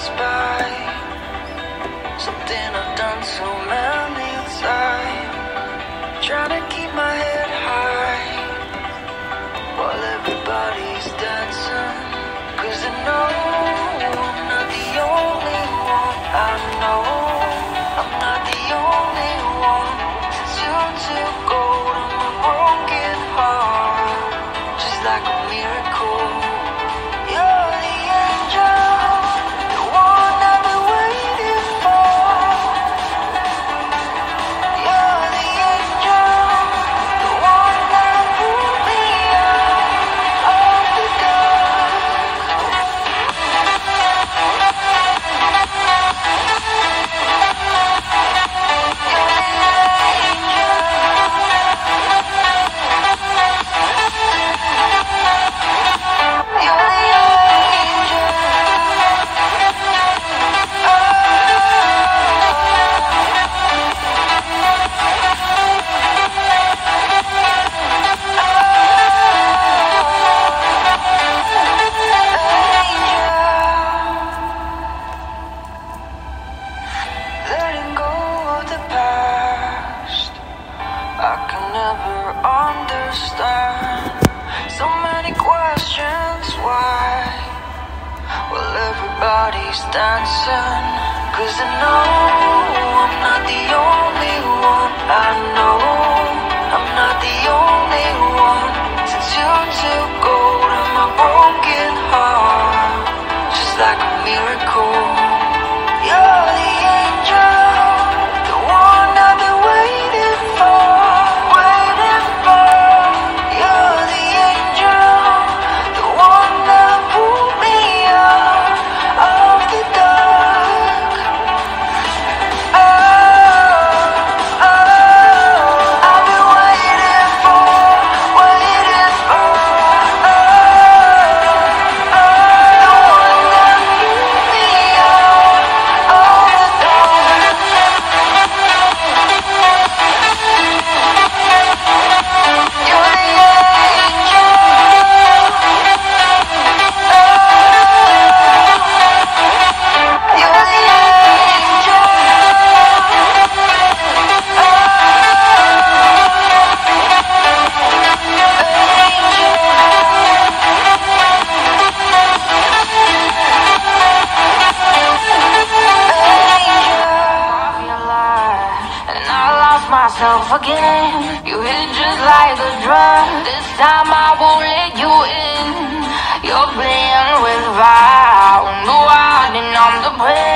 pass by. Something I've done so many understand. So many questions why. Well, everybody's dancing. Cause I know I'm not the only one. I know I'm not the only one. Since you took hold of my broken heart, just like a miracle. Again. You hit just like a drum. This time I won't let you in. You're playing with fire. No, I didn't I'm the prey.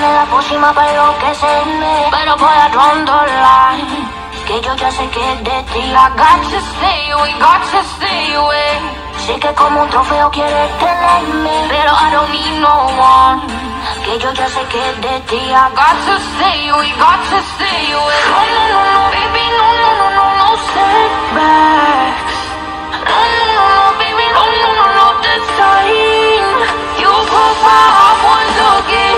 La pócima para enloquecerme, pero voy a Que yo ya sé que es de ti. I got to stay away, got to stay away. Sé que como un trofeo quieres tenerme, pero I don't need no one. Que yo ya sé que es de ti. I got to stay away, got to stay away. No, no, no, no, baby, no, no, no, no, no setbacks. No, no, no, no, baby, no, no, no, no, this time.